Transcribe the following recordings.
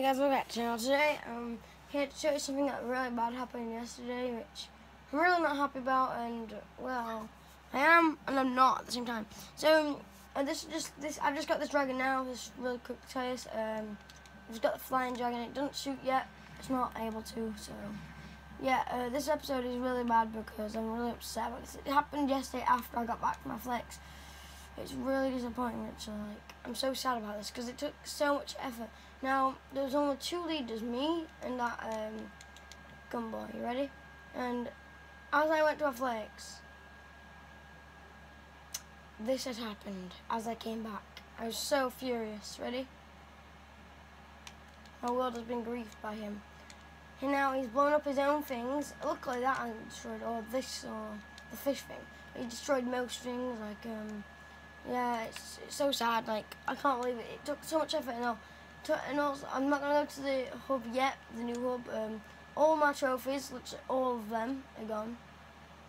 Hey guys, welcome back to channel. Today I'm here to show you something that really bad happened yesterday, which I'm really not happy about, and well, I am and I'm not at the same time. So uh, this is just this. I've just got this dragon now. This really quick test. Um, I've just got the flying dragon. It doesn't shoot yet. It's not able to. So yeah, uh, this episode is really bad because I'm really upset. It happened yesterday after I got back from my flex. It's really disappointing. It's like I'm so sad about this because it took so much effort. Now there's only two leaders, me and that um, gunboy. You ready? And as I went to a flex, this had happened as I came back. I was so furious. Ready? My world has been griefed by him. And now he's blown up his own things. Luckily that hasn't destroyed all this or the fish thing. He destroyed most things like um yeah, it's, it's so sad. Like I can't believe it. It took so much effort. And, all, and also, I'm not gonna go to the hub yet. The new hub. Um, all my trophies, literally all of them, are gone.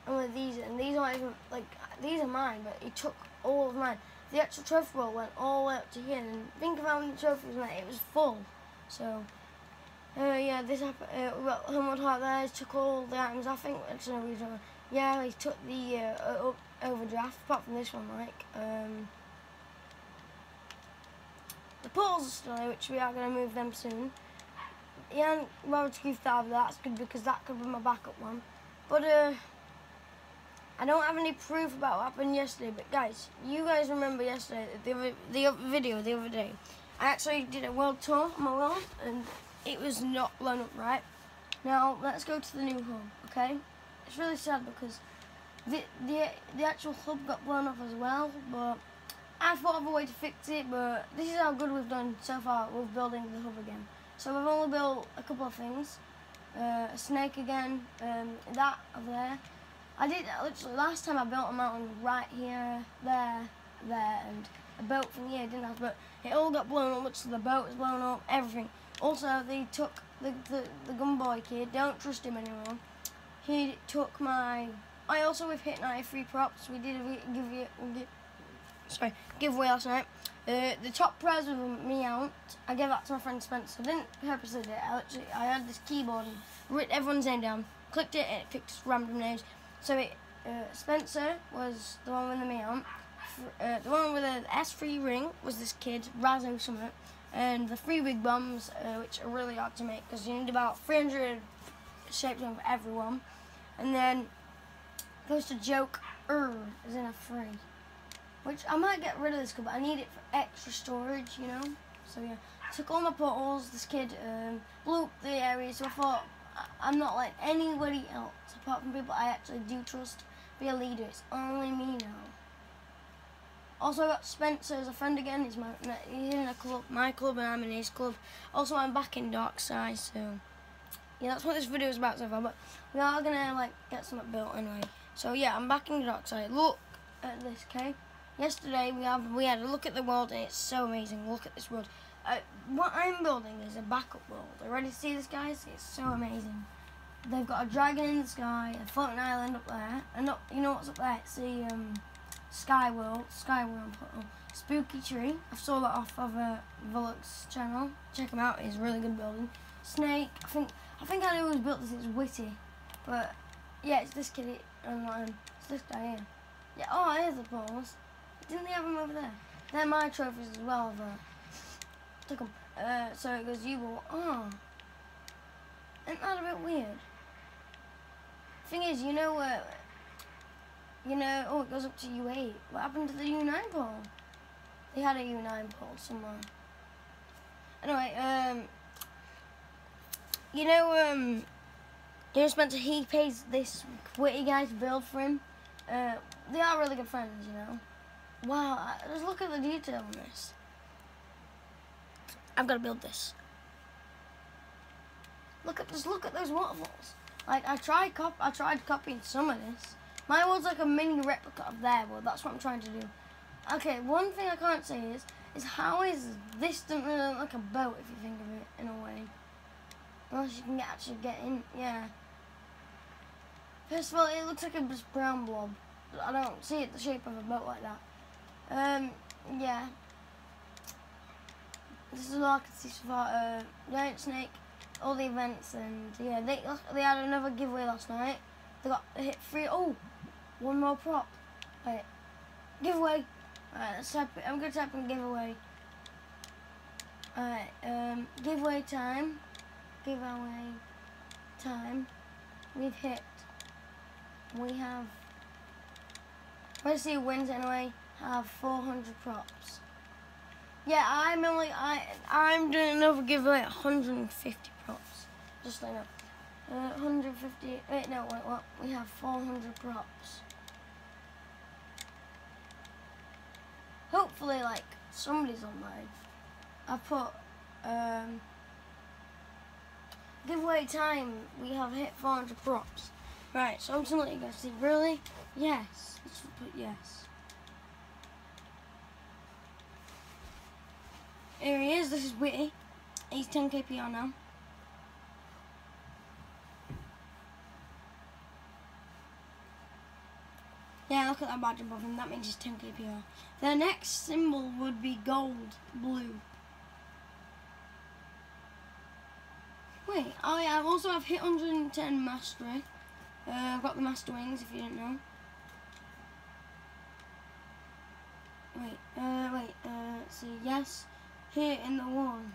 And with these, and these aren't even like these are mine, but he took all of mine. The actual trophy roll went all the way up to here, and think of how many trophies went. It was full. So. Uh, yeah, this happened. Uh, well, Heart there. He took all the items. I think it's no reason. Yeah, he took the uh, overdraft. Apart from this one, like um, the portals are still there, which we are going to move them soon. Yeah, Robert Keith that that's good because that could be my backup one. But uh, I don't have any proof about what happened yesterday. But guys, you guys remember yesterday the other, the other video the other day? I actually did a world tour on my world, and it was not blown up right. Now let's go to the new home. Okay, it's really sad because the the the actual hub got blown up as well, but I thought of a way to fix it. But this is how good we've done so far with building the hub again. So we've only built a couple of things. Uh, a snake again, um, that over there. I did literally last time I built a mountain right here, there, there, and a boat from here. Didn't have, but it all got blown up. Literally, the boat was blown up. Everything. Also, they took the the, the gunboy kid. Don't trust him anymore. He took my. I also with hit 93 props. We did give you sorry giveaway last night. Uh, the top prize was me out. I gave that to my friend Spencer. I didn't purposely do it. I literally I had this keyboard and wrote everyone's name down. Clicked it and it picked random names. So it uh, Spencer was the one with the me out. Uh, the one with the S3 ring was this kid, Razo Summit. And the three wig bombs, uh, which are really hard to make because you need about 300 shapes for everyone. And then goes to joke er is in a free. Which I might get rid of this, but I need it for extra storage, you know. So yeah, took all my portals. This kid um, blew up the area, so I thought I'm not like anybody else apart from people I actually do trust. Be a leader. It's only me now. Also, I got Spencer as a friend again. He's my he's in a club, my club, and I'm in his club. Also, I'm back in Dark Side, so yeah, that's what this video is about so far. But we are gonna like get something built anyway. So yeah, I'm back in the Dark Side. Look at this, okay? Yesterday we have we had a look at the world, and it's so amazing. Look at this world. Uh, what I'm building is a backup world. You ready to see this, guys? It's so amazing. They've got a dragon in the sky, a floating island up there, and up, you know what's up there? It's the um, Sky World, Sky World portal. Spooky Tree. I saw that off of uh, Volux channel. Check him out. He's a really good building. Snake. I think I think I know who's built this. It's Witty, but yeah, it's this kid online. It's this guy here. Yeah. Oh, here's the balls. Didn't they have them over there? They're my trophies as well. But took them. Uh, so it goes you will. Oh, isn't that a bit weird? Thing is, you know what? You know, oh, it goes up to U8. What happened to the U9 pole? They had a U9 pole somewhere. Anyway, um, you know, um, you know Spencer, he pays this witty guy to build for him. Uh, they are really good friends, you know. Wow, just uh, look at the detail on this. I've got to build this. Look at just look at those waterfalls. Like I tried cop I tried copying some of this. My world's like a mini replica of their world. That's what I'm trying to do. Okay, one thing I can't say is, is how is this doesn't really uh, look like a boat if you think of it in a way. Unless you can actually get in, yeah. First of all, it looks like a brown blob. I don't see it the shape of a boat like that. Um, yeah. this is all I can see so far. Uh, Giant Snake, all the events, and yeah, they they had another giveaway last night. They got hit three. Oh, one more prop. Right, giveaway. Alright, let's. I'm gonna type in giveaway. Alright, um, giveaway time. Giveaway time. We've hit. We have. Let's see who wins anyway. Have 400 props. Yeah, I'm only I I'm doing another giveaway 150 props. Just like that. Uh, 150. Wait, no, wait, what? We have 400 props. Hopefully, like somebody's online. I put um, giveaway time. We have hit 400 props. Right, so I'm just gonna let you guys see. Really? Yes. Let's put yes. Here he is. This is Witty. He's 10 kpr now. Yeah, look at that badge above him. That means he's 10 kpr. The next symbol would be gold, blue. Wait, oh yeah, I also have hit 110 mastery. Uh, I've got the master wings, if you didn't know. Wait, uh, wait, uh, let's see, yes, here in the one.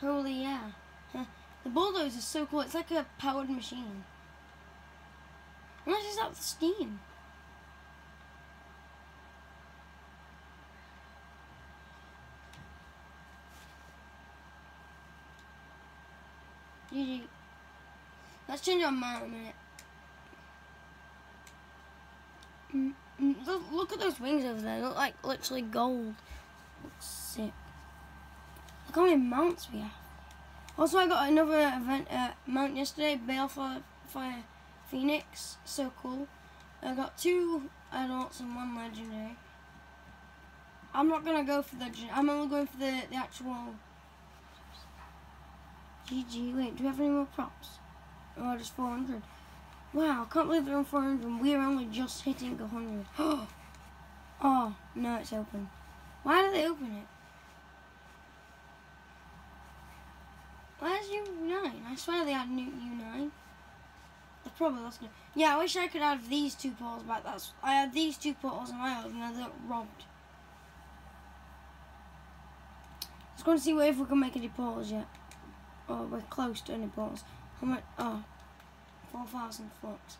Holy yeah. The bulldozer is so cool, it's like a powered machine. Unless it's out the steam. GG. Let's change our mount a minute. Mm, mm, look, look, at those wings over there. They look like literally gold. Looks. Look how many mounts we have. Also, I got another event uh, mount yesterday. Balefire Fire Phoenix. So cool. I got two adults and one legendary. I'm not gonna go for the. I'm only going for the the actual GG. Wait, do we have any more props? Oh, just 400. Wow, I can't believe they're on 400. We're only just hitting 100. oh, no, it's open. Why did they open it? Where's U9? I swear they had new U9. They probably lost it. Yeah, I wish I could have these two portals back. That's I had these two portals in my house and they robbed. Let's go and see if we can make any portals yet. Oh, we're close to any balls. How much? Oh, 4,000 flux.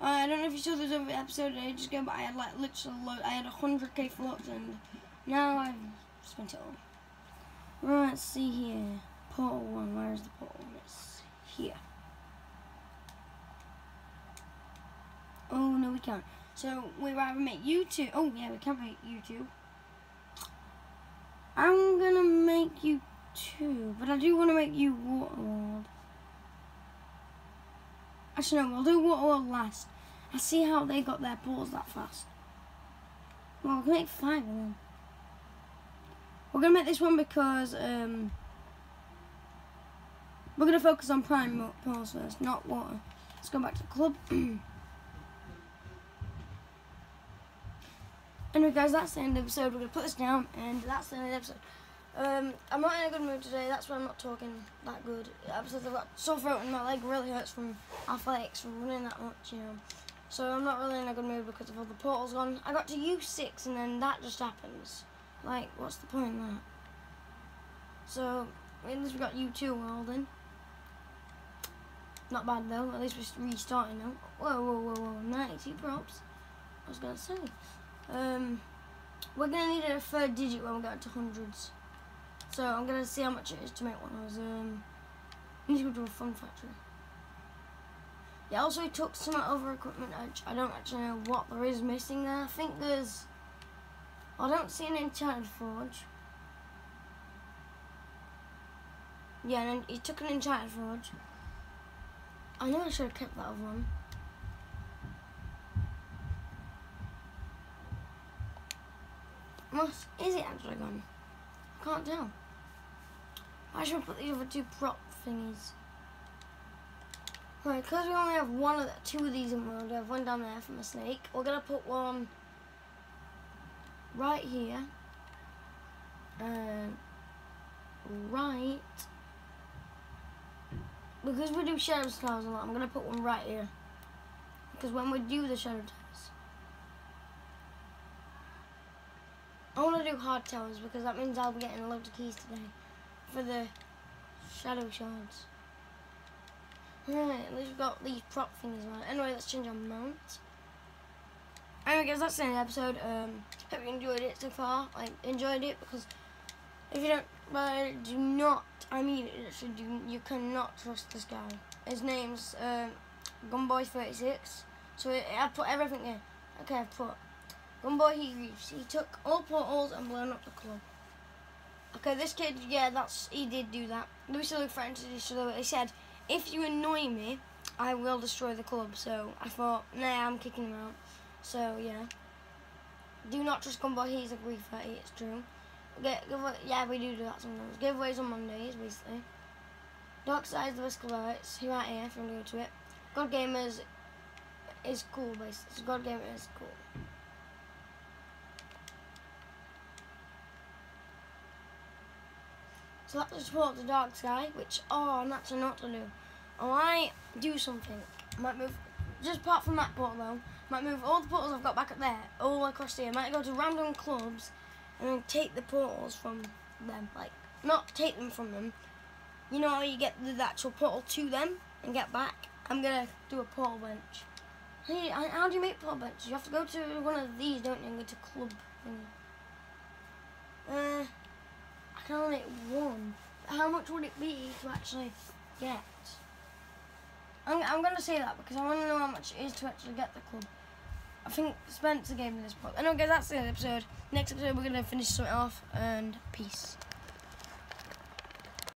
Uh, I don't know if you saw this other episode ages ago, but I had like literally. I had 100k flux and now I've spent it all. Right, let's see here. Portal 1, where is the pole? It's here. Oh, no we can't. So, we rather make YouTube. Oh, yeah, we can't make YouTube. I'm gonna make you two, but I do want to make you Waterworld. Actually, no, we'll do Waterworld last. I see how they got their balls that fast. Well, we can make five of them. We're to make this one because um, we're going to focus on prime balls first, not water. Let's go back to the club. anyway, guys, that's the end of the episode. We're going to put this down, and that's the end of the episode. Um, I'm not in a good mood today, that's why I'm not talking that good. Episodes I've got sore throat and my leg really hurts from athletics, from running that much, you know. So I'm not really in a good mood because of all the portals gone. I got to U6 and then that just happens. Like, what's the point in that? So, at least we got U2 world in. Not bad though, at least we're restarting now. Whoa, whoa, whoa, whoa, 92 props. I was gonna say. Um, we're gonna need a third digit when we get to hundreds. So I'm gonna see how much it is to make one of those. Um, I need to go to a fun factory. Yeah, also we took some other equipment. I, I don't actually know what there is missing there. I think there's. I don't see an enchanted forge. Yeah, and he took an enchanted forge. I know I should have kept that other one. What is it actually gone? I can't tell. I should put the other two prop thingies. Right, because we only have one of the, two of these in the world, we have one down there from a snake. We're gonna put one right here. And right. Because we do shadow tiles a lot, I'm gonna put one right here. Because when we do the shadow tiles, I want to do hard towers because that means I'll be getting a lot of keys today for the shadow shards. Right, at least we've got these prop things on. Anyway, let's change our mount. Anyway guys, that's the end of the episode. Um, hope you enjoyed it so far. I enjoyed it because if you don't, but do not, I mean, do, you cannot trust this guy. His name's um, Gunboy36. So I put everything in. Okay, I put Gunboy he griefs. he took all portals and blown up the club. Okay, this kid, yeah, that's he did do that. We still friends with each other. He said, if you annoy me, I will destroy the club. So I thought, nah, I'm kicking him out. So yeah. Do not trust Gunboy, he's a griefer, it's true. Get, give, yeah, we do do that sometimes. Giveaways on Mondays, basically. Dark Side the Whisker Lights, right here if you want to go to it. God Gamers is cool, basically. God Gamers is cool. So that's the support the dark sky, which, oh, I'm actually not to do. I do something. I might move, just apart from that portal though, might move all the portals I've got back up there, all across here. Might go to random clubs and then take the portals from them. Like, not take them from them. You know how you get the actual portal to them and get back? I'm gonna do a portal bench. Hey, how do you make portal benches? You have to go to one of these, don't you, and go to club Uh, I can only make one. How much would it be to actually get? I'm, I'm going to say that because I want to know how much it is to actually get the club. I think Spencer gave me this book. Anyway, guys, that's the episode. Next episode, we're going to finish something off, and peace.